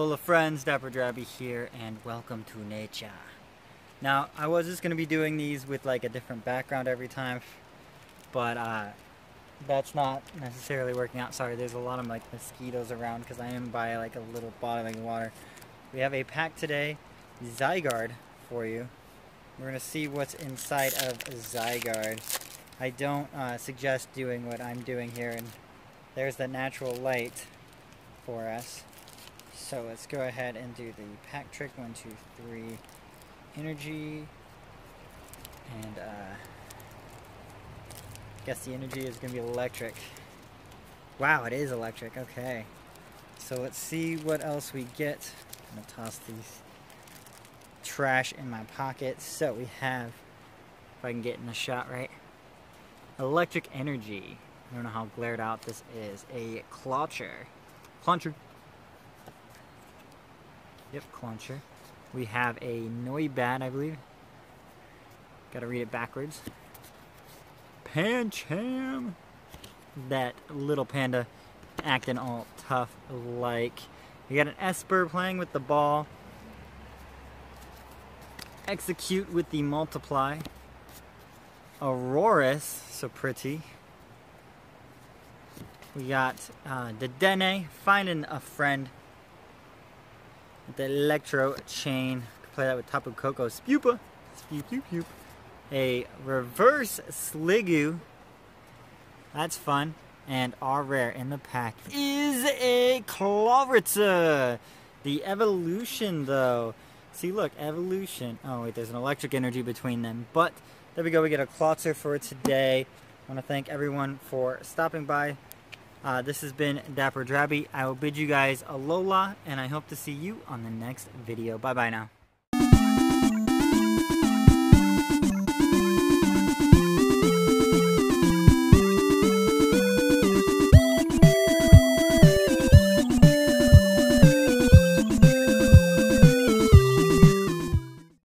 friends, Dapper Draby here, and welcome to nature. Now, I was just going to be doing these with like a different background every time, but uh, that's not necessarily working out. Sorry, there's a lot of like mosquitoes around because I am by like a little bottle of water. We have a pack today, Zygarde, for you. We're going to see what's inside of Zygarde. I don't uh, suggest doing what I'm doing here, and there's the natural light for us. So let's go ahead and do the pack trick. One, two, three. Energy. And uh, guess the energy is going to be electric. Wow, it is electric. Okay. So let's see what else we get. I'm going to toss these trash in my pocket. So we have, if I can get in the shot right, electric energy. I don't know how glared out this is. A Clauncher. Clauncher. Yep, Clauncher. We have a Noibat, I believe. Gotta read it backwards. Pancham! That little panda acting all tough like. We got an Espurr playing with the ball. Execute with the multiply. Aurorus, so pretty. We got uh, Dedenne, finding a friend the electro chain. Play that with Tapu Koko. Spewpa. Spew, pew, pew. A reverse Sliggoo. That's fun. And our rare in the pack is a Clawitzer. The evolution, though. See, look, evolution. Oh, wait, there's an electric energy between them. But there we go. We get a Clawitzer for today. I want to thank everyone for stopping by. Uh, this has been Dapper Draby. I will bid you guys alola, and I hope to see you on the next video. Bye-bye now.